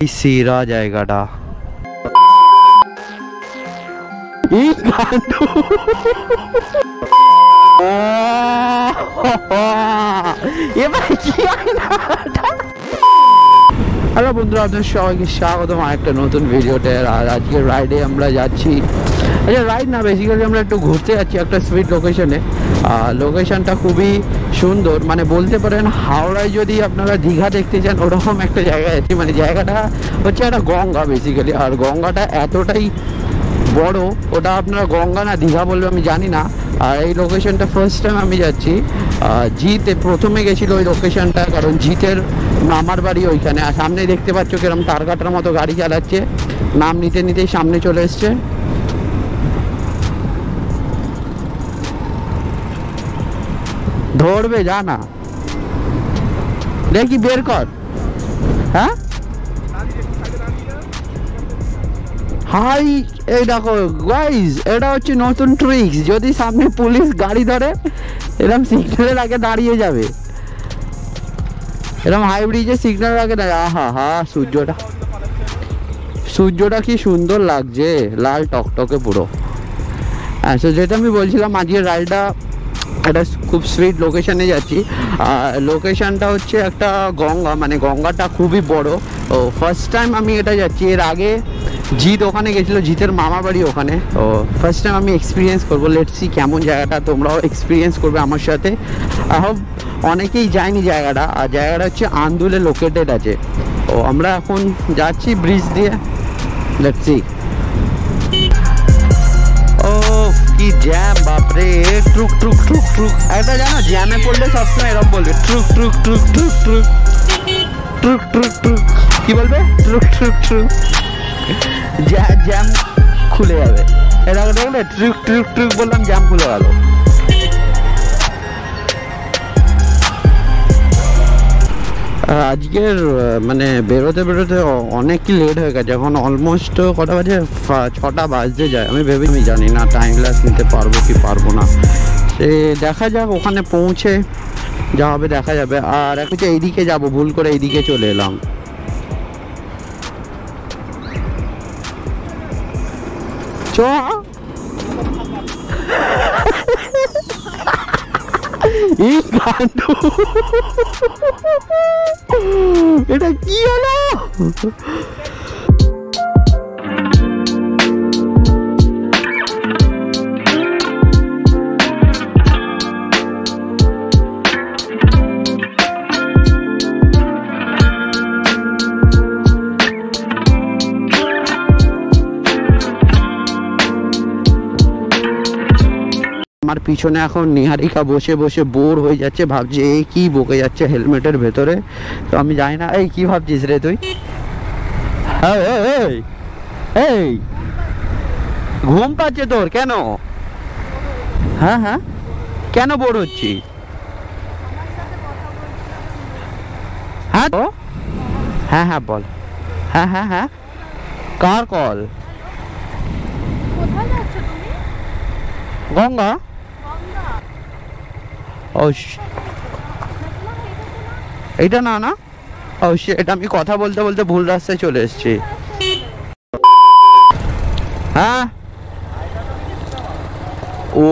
सीरा जाएगा डा ये হ্যালো বন্ধুরা আপনার সবাইকে স্বাগতম আরেকটা নতুন ভিডিওতে আর আজকে রাইডে আমরা যাচ্ছি আচ্ছা রাইট না বেসিক্যালি আমরা একটু ঘুরতে যাচ্ছি একটা সুইট লোকেশনে লোকেশনটা খুবই সুন্দর। মানে বলতে পারেন, হাওড়ায় যদি আপনারা দীঘা দেখতে চান, ওরকম একটা জায়গায় আছে। মানে জায়গাটা হচ্ছে একটা গঙ্গা বেসিক্যালি আর গঙ্গাটা এতটাই বড়, ওটা আপনারা গঙ্গা না দীঘা বলবে আমি জানি না। আর এই লোকেশনটা ফার্স্ট টাইম আমি যাচ্ছি। জিতে প্রথমে গেছিল ওই লোকেশনটা কারণ জিতের মামার বাড়ি ওইখানে। আর সামনে দেখতে পাচ্ছ কিরম তার কাটার মতো গাড়ি চালাচ্ছে। নাম নিতে নিতেই সামনে চলে এসছে। ধরবে, যা না। দেখি, বের কর। হ্যাঁ? হাই, এই দেখো গাইজ এটা হচ্ছে নতুন ট্রিক্স যদি সামনে পুলিশ গাড়ি ধরে এরকম সিগন্যালের আগে দাঁড়িয়ে যাবে। এরকম হাই ব্রিজে সিগন্যালের আগে দাঁড়িয়ে আহা, হা, সূর্যটা। সূর্যটা কি সুন্দর লাগছে। লাল টকটকে পুরো। হ্যাঁ সো যেটা আমি বলছিলাম, আজকের রাইডটা একটা খুব সুইট লোকেশনে যাচ্ছি। লোকেশনটা হচ্ছে একটা গঙ্গা মানে গঙ্গাটা খুবই বড়। ও ফার্স্ট টাইম আমি এটা যাচ্ছি। এর আগে জিৎ ওখানে গেছিল, জিতের মামা বাড়ি ওখানে। ও ফার্স্ট টাইম আমি এক্সপিরিয়েন্স করব। লেটসি কেমন জায়গাটা তোমরাও এক্সপিরিয়েন্স করবে আমার সাথে। হোপ অনেকেই যায়নি জায়গাটা। আর জায়গাটা হচ্ছে আন্দুলে লোকেটেড আছে। ও, আমরা এখন যাচ্ছি ব্রিজ দিয়ে। লেটসি ও, কি জ্যাম বাপরে। ট্রুক ট্রুক ট্রুক একটা জানো জ্যামে পড়লে সবসময় এরকম বলবে ট্রুক ট্রুক ট্রুক ট্রুক ট্রুক ট্রুক ট্রুক ট্রুক কি বলবে? ট্রুক ট্রুক ট্রুক জ্যাম খুলে যাবে। এটা দেখলে ট্রুক ট্রুক ট্রুক বললাম জ্যাম খুলে গেল। আজকের মানে বেরোতে বেরোতে অনেকই লেট হয়ে গেছে। এখন অলমোস্ট কটা বাজে? ছটা বাজতে যায়। আমি ভেবে আমি জানি না টাইম ল্যাস নিতে পারব কি পারব না। দেখা যাক ওখানে পৌঁছে যা হবে, দেখা যাবে। আর হচ্ছে এইদিকে যাব, ভুল করে এইদিকে চলে এলাম। চ। এটা কি হলো? আমার পিছনে এখন নিহারিকা বসে বসে বোর হয়ে যাচ্ছে। ভাবছে এই কি বকে যাচ্ছে হেলমেটের ভেতরে? তো আমি জানি না এই কি ভাবছিস রে তুই? এই, ঘুম পাচ্ছে তোর কেন? হ্যাঁ হ্যাঁ কেন বোর হচ্ছিস? হ্যাঁ তো? হ্যাঁ হ্যাঁ বল। হ্যাঁ হ্যাঁ হ্যাঁ কার কল? গঙ্গা? এইটা না না অবশ্যই এটা আমি কথা বলতে বলতে ভুল রাস্তায় চলে এসেছি হ্যাঁ ও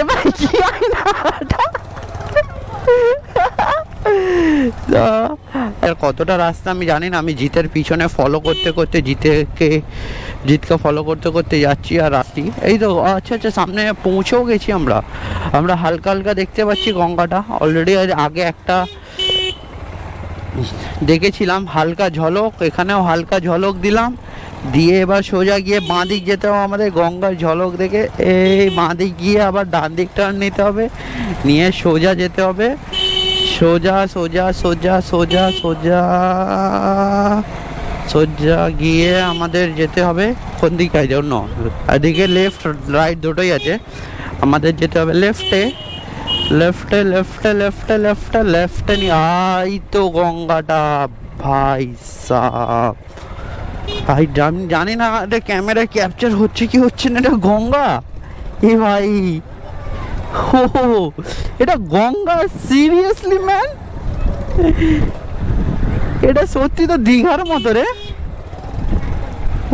এবার কি আয়নাটা? তো, আর কতটা রাস্তা আমি জানি না, আমি জিতের পিছনে ফলো করতে করতে জিতেকে, জিতকে ফলো করতে করতে যাচ্ছি আর রাত্রি এই তো আচ্ছা আচ্ছা সামনে পৌঁছেও গেছি আমরা। আমরা হালকা হালকা দেখতে পাচ্ছি গঙ্গাটা। অলরেডি আগে একটা দেখেছিলাম, হালকা ঝলক, এখানেও হালকা ঝলক দিলাম। দিয়ে এবার সোজা গিয়ে বাঁ দিক যেতে হবে আমাদের গঙ্গার ঝলক দেখে। এই বাঁ দিক গিয়ে আবার ডান দিক টার্ন নিতে হবে। নিয়ে সোজা যেতে হবে। সোজা সোজা সোজা সোজা সোজা। সোজা গিয়ে আমাদের যেতে হবে কোন দিকে জন্য এদিকে লেফট রাইট দুটোই আছে। আমাদের যেতে হবে লেফটে লেফটে লেফটে লেফটে লেফটে লেফটে নি আই তো গঙ্গাটা, ভাই সাহ ভাই, জানি না এটা ক্যামেরা ক্যাপচার হচ্ছে কি হচ্ছে না এটা গঙ্গা। এ ভাই। এটা গঙ্গা সিরিয়াসলি ম্যান এটা সত্যি তো দীঘার মতো রে?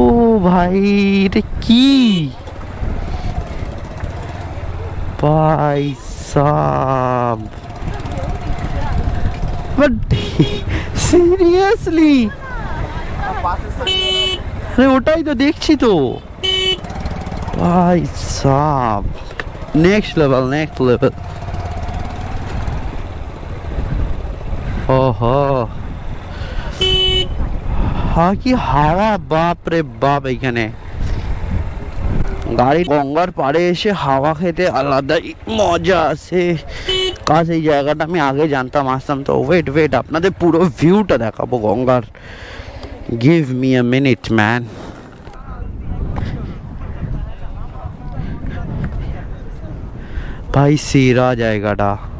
ও ভাই, এটা কি? ভাই সাব। সিরিয়াসলি আরে, ওটাই তো দেখছি তো। ভাই সাব। নেক্সট লেভেল নেক্সট লেভেল ওহো হ্যাঁ কি হাওয়া বাপ রে বাপ এখানে গাড়ি গঙ্গার পাড়ে এসে হাওয়া খেতে আলাদাই মজা আছে কাজ এই জায়গাটা আমি আগে জানতাম আসতাম তো ওয়েট ওয়েট আপনাদের পুরো ভিউটা দেখাবো গঙ্গার give me a minute man ভাই সেরা জায়গাটা তো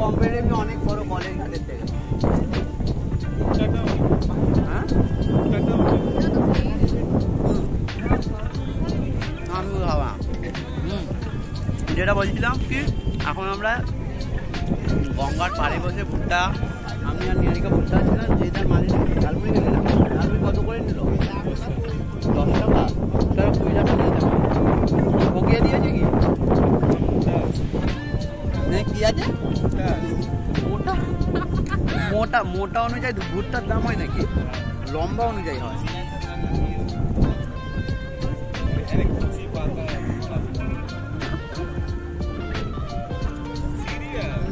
কম্পারেটিভলি অনেক বড় কলেজ থেকে হ্যাঁ? যেটা বলছিলাম কি, এখন আমরা গঙ্গার পাড়ে বসে ভুট্টা, আমি আর নিয়ারিকা ভুট্টা ছিলাম যেটার মালিক ঝালমুড়ি খেলাম ঝালমুড়ি কত করে নিল? দশ টাকা। তারা কুড়ি টাকা নিয়ে যাবে ঠকিয়ে দিয়েছে কি? কি আছে মোটা মোটা মোটা অনুযায়ী ভুট্টার দাম হয় নাকি লম্বা অনুযায়ী হয়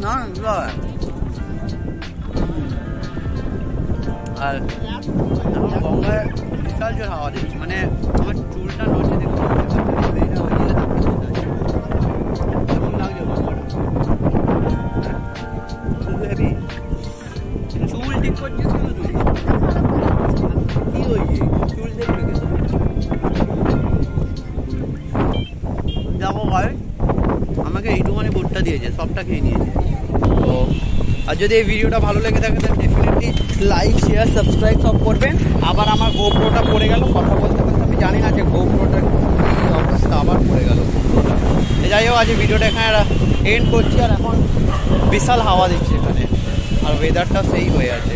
না নয়। আর এখন গঙ্গায় বিশাল জোর হাওয়া দিচ্ছে মানে আমার চুলটা নড়ছে দেখুন দিয়েছে খেয়ে নিয়েছে। তো, আর যদি এই ভিডিওটা ভালো লেগে থাকে তাহলে ডেফিনেটলি লাইক শেয়ার সাবস্ক্রাইব সব করবেন। আবার আমার গোপ্রোটা পড়ে গেল, কথা বলতে বলতে আমি জানি না যে গোপ্রোটার কী অবস্থা, আবার পড়ে গেল গোপ্রোটা যাই হোক, আজ ভিডিওটা এখানে এন্ড করছি, আর এখন বিশাল হাওয়া দিচ্ছে এখানে। আর ওয়েদারটা সেই হয়ে আছে।